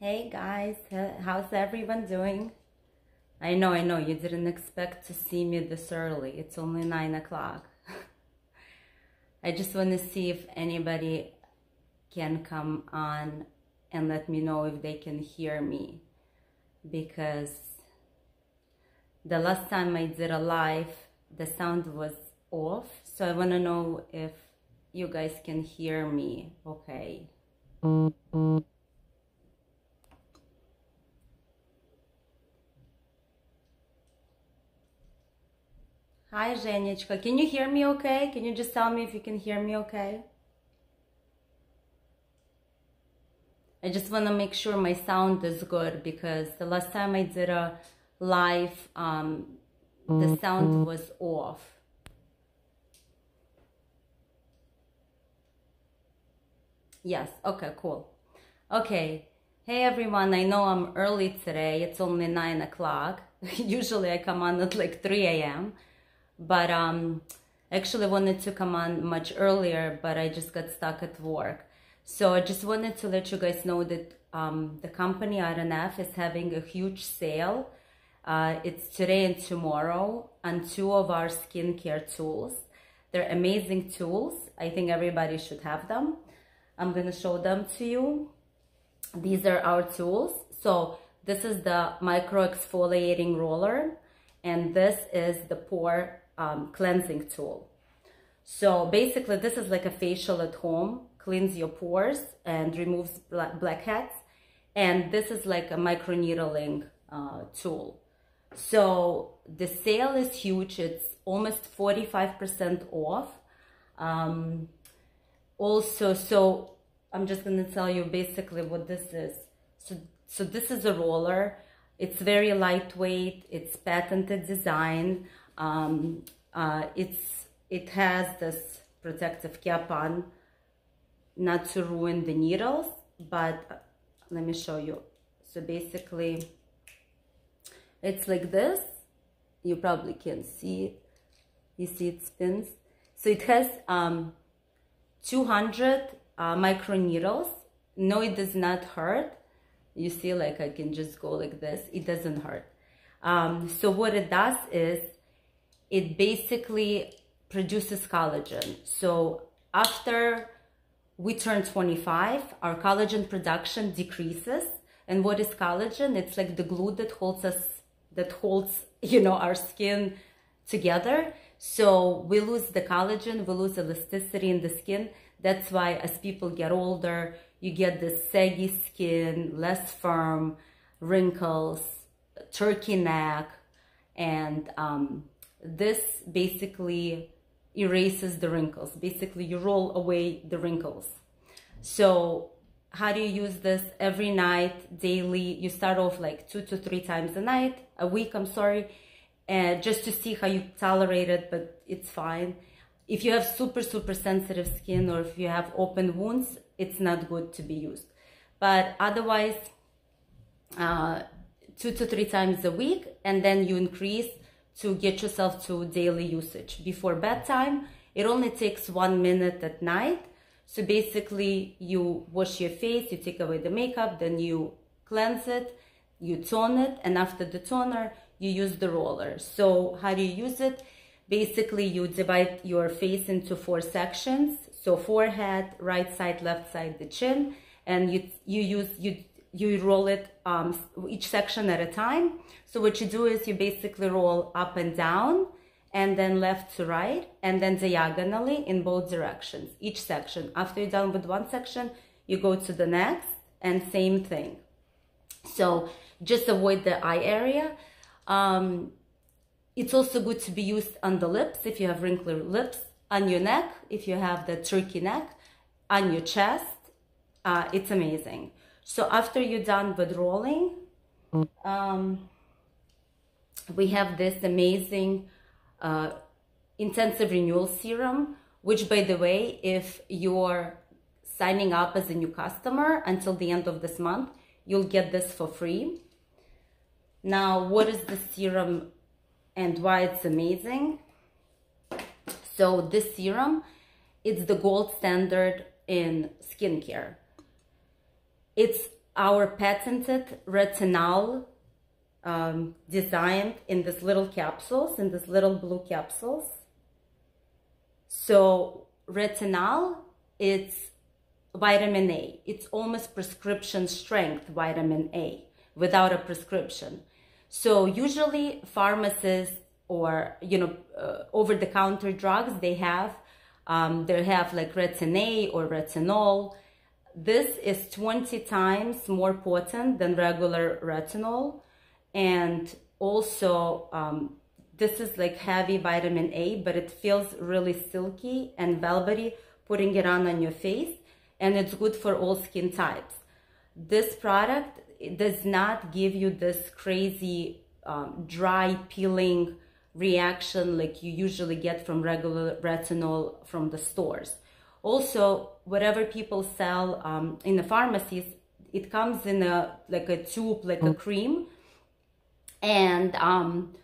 Hey guys, how's everyone doing? I know, I know, you didn't expect to see me this early. It's only 9 o'clock. I just want to see if anybody can come on and let me know if they can hear me. Because the last time I did a live, the sound was off. So I want to know if you guys can hear me. Okay. Hi, Zhenichka. Can you hear me okay? Can you just tell me if you can hear me okay? I just want to make sure my sound is good because the last time I did a live, um, the sound was off. Yes, okay, cool. Okay, hey everyone, I know I'm early today. It's only 9 o'clock. Usually I come on at like 3 a.m but um, actually wanted to come on much earlier, but I just got stuck at work. So I just wanted to let you guys know that um, the company RNF is having a huge sale. Uh, it's today and tomorrow on two of our skincare tools. They're amazing tools. I think everybody should have them. I'm going to show them to you. These are our tools. So this is the micro exfoliating roller and this is the pore um, cleansing tool. So basically this is like a facial at home, cleans your pores and removes blackheads. And this is like a microneedling uh, tool. So the sale is huge. It's almost 45% off. Um, also, so I'm just going to tell you basically what this is. So, so this is a roller. It's very lightweight. It's patented design. Um, uh, it's it has this protective cap on, not to ruin the needles. But uh, let me show you. So basically, it's like this. You probably can see it. You see it spins. So it has um, 200 uh, micro needles. No, it does not hurt. You see, like I can just go like this. It doesn't hurt. Um, so what it does is it basically produces collagen. So after we turn 25, our collagen production decreases. And what is collagen? It's like the glue that holds us, that holds, you know, our skin together. So we lose the collagen, we lose elasticity in the skin. That's why as people get older, you get this saggy skin, less firm, wrinkles, turkey neck, and um, this basically erases the wrinkles. Basically, you roll away the wrinkles. So how do you use this every night, daily? You start off like two to three times a night, a week, I'm sorry, and just to see how you tolerate it, but it's fine. If you have super, super sensitive skin or if you have open wounds, it's not good to be used. But otherwise, uh, two to three times a week, and then you increase to get yourself to daily usage. Before bedtime, it only takes one minute at night. So basically you wash your face, you take away the makeup, then you cleanse it, you tone it, and after the toner, you use the roller. So how do you use it? Basically, you divide your face into four sections. So forehead, right side, left side, the chin, and you you use you you roll it um, each section at a time. So what you do is you basically roll up and down and then left to right and then diagonally in both directions, each section. After you're done with one section, you go to the next and same thing. So just avoid the eye area. Um, it's also good to be used on the lips if you have wrinkly lips, on your neck if you have the turkey neck, on your chest. Uh, it's amazing. So after you're done with rolling, um, we have this amazing uh, intensive renewal serum, which by the way, if you're signing up as a new customer until the end of this month, you'll get this for free. Now, what is the serum and why it's amazing? So this serum, it's the gold standard in skincare it's our patented retinol um, designed in these little capsules, in these little blue capsules. So retinol, it's vitamin A. It's almost prescription strength vitamin A without a prescription. So usually pharmacists or, you know, uh, over-the-counter drugs, they have, um, they have like retin-A or retinol. This is 20 times more potent than regular retinol. And also, um, this is like heavy vitamin A, but it feels really silky and velvety putting it on on your face. And it's good for all skin types. This product does not give you this crazy um, dry peeling reaction like you usually get from regular retinol from the stores. Also, whatever people sell um, in the pharmacies, it comes in a like a tube, like a mm. cream. And um,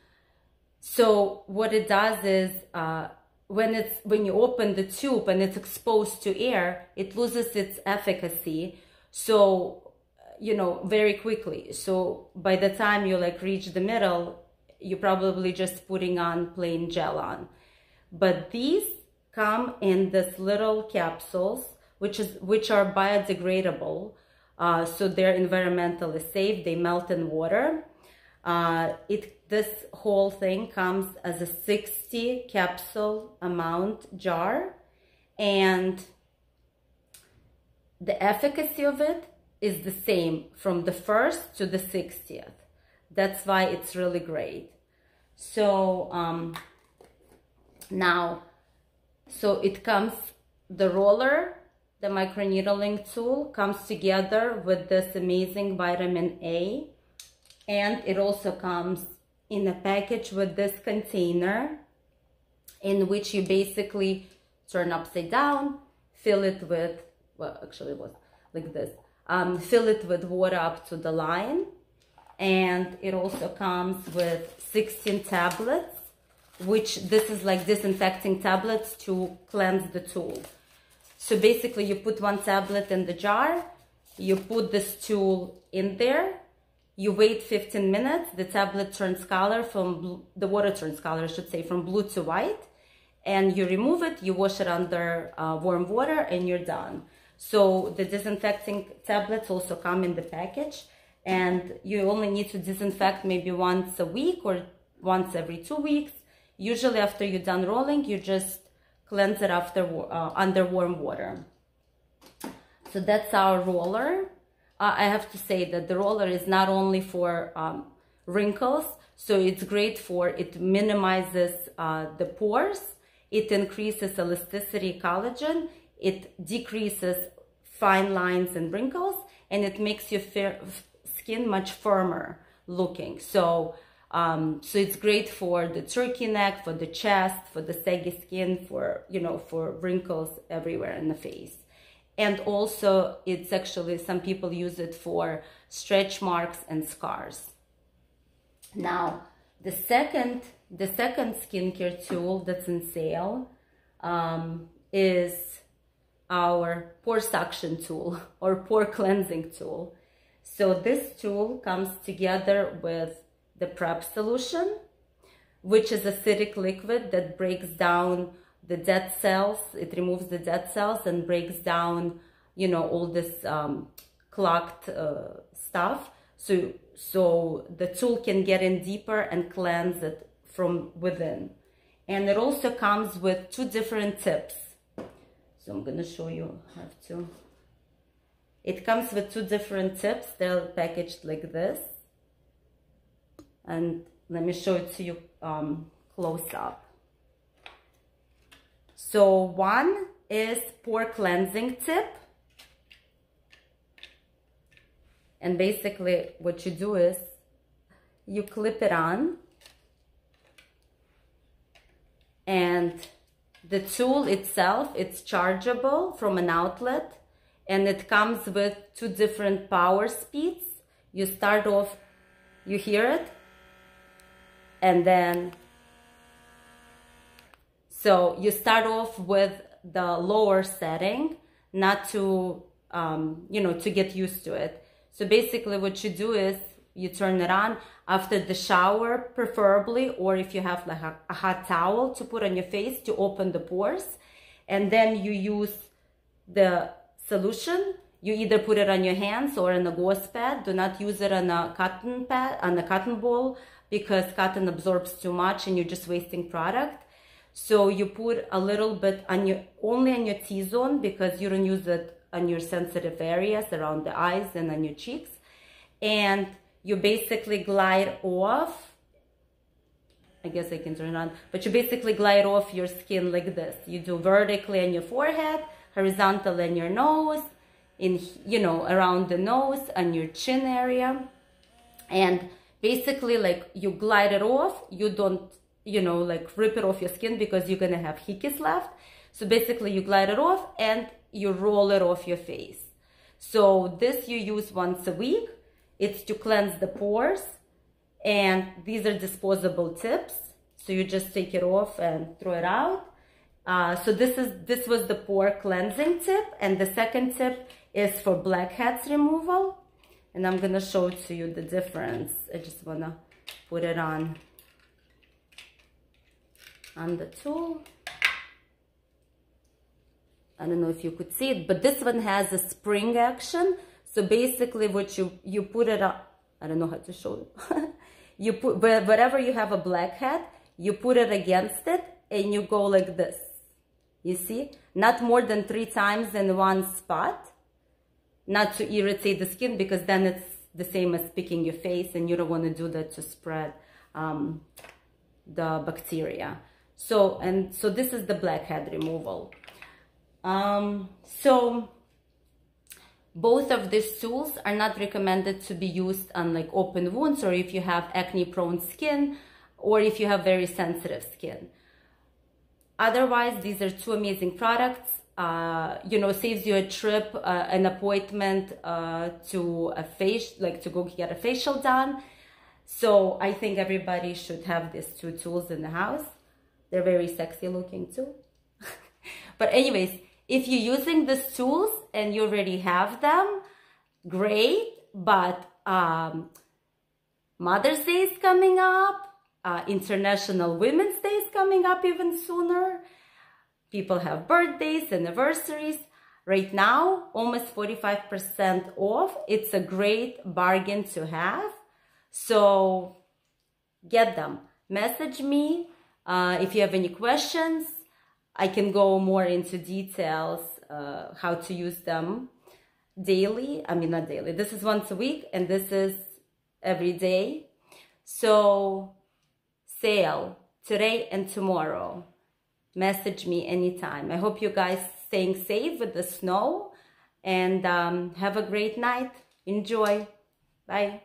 so what it does is uh, when it's when you open the tube and it's exposed to air, it loses its efficacy. So you know very quickly. So by the time you like reach the middle, you're probably just putting on plain gel on. But these come in this little capsules, which is which are biodegradable. Uh, so they're environmentally safe. They melt in water. Uh, it this whole thing comes as a 60 capsule amount jar, and the efficacy of it is the same from the first to the 60th. That's why it's really great. So um, now, so it comes, the roller, the microneedling tool comes together with this amazing vitamin A. And it also comes in a package with this container in which you basically turn upside down, fill it with, well, actually it was like this, um, fill it with water up to the line and it also comes with 16 tablets which this is like disinfecting tablets to cleanse the tool so basically you put one tablet in the jar you put this tool in there you wait 15 minutes the tablet turns color from the water turns color I should say from blue to white and you remove it you wash it under uh, warm water and you're done so the disinfecting tablets also come in the package and you only need to disinfect maybe once a week or once every two weeks. Usually after you're done rolling, you just cleanse it after uh, under warm water. So that's our roller. Uh, I have to say that the roller is not only for um, wrinkles, so it's great for, it minimizes uh, the pores, it increases elasticity collagen, it decreases fine lines and wrinkles, and it makes your skin much firmer looking. So, um, so it's great for the turkey neck, for the chest, for the saggy skin, for, you know, for wrinkles everywhere in the face. And also it's actually, some people use it for stretch marks and scars. Now, the second, the second skincare tool that's in sale um, is our pore suction tool or pore cleansing tool. So this tool comes together with the prep solution, which is acidic liquid that breaks down the dead cells. It removes the dead cells and breaks down, you know, all this um, clogged uh, stuff. So, so the tool can get in deeper and cleanse it from within. And it also comes with two different tips. So I'm going to show you how to it comes with two different tips. They're packaged like this. And let me show it to you um, close up. So one is pore cleansing tip. And basically what you do is you clip it on and the tool itself, it's chargeable from an outlet and it comes with two different power speeds. You start off, you hear it, and then, so you start off with the lower setting, not to, um, you know, to get used to it. So basically what you do is you turn it on after the shower preferably or if you have like a, hot towel to put on your face to open the pores. And then you use the solution. You either put it on your hands or in a gauze pad. Do not use it on a cotton pad on a cotton ball because cotton absorbs too much and you're just wasting product so you put a little bit on your only on your t-zone because you don't use it on your sensitive areas around the eyes and on your cheeks and you basically glide off I guess I can turn it on, but you basically glide off your skin like this. You do vertically on your forehead, horizontal in your nose, in, you know, around the nose, on your chin area. And basically like you glide it off, you don't, you know, like rip it off your skin because you're to have hickeys left. So basically you glide it off and you roll it off your face. So this you use once a week it's to cleanse the pores and these are disposable tips. So you just take it off and throw it out. Uh, so this is this was the pore cleansing tip and the second tip is for blackheads removal and I'm gonna show to you the difference I just wanna put it on on the tool I don't know if you could see it but this one has a spring action so basically what you, you put it up, I don't know how to show you. you put, wherever you have a blackhead, you put it against it and you go like this. You see? Not more than three times in one spot. Not to irritate the skin because then it's the same as picking your face and you don't want to do that to spread um, the bacteria. So, and so this is the blackhead removal. Um, so both of these tools are not recommended to be used on like open wounds or if you have acne prone skin or if you have very sensitive skin. Otherwise, these are two amazing products. Uh, you know, saves you a trip, uh, an appointment uh, to a face, like to go get a facial done. So I think everybody should have these two tools in the house. They're very sexy looking too. but anyways, if you're using these tools and you already have them, great, but um, Mother's Day is coming up, uh, International Women's Day is coming up even sooner. People have birthdays, anniversaries. Right now, almost 45% off. It's a great bargain to have. So get them. Message me uh, if you have any questions. I can go more into details, uh, how to use them daily. I mean, not daily. This is once a week and this is every day. So sale today and tomorrow. Message me anytime. I hope you guys staying safe with the snow and um, have a great night. Enjoy. Bye.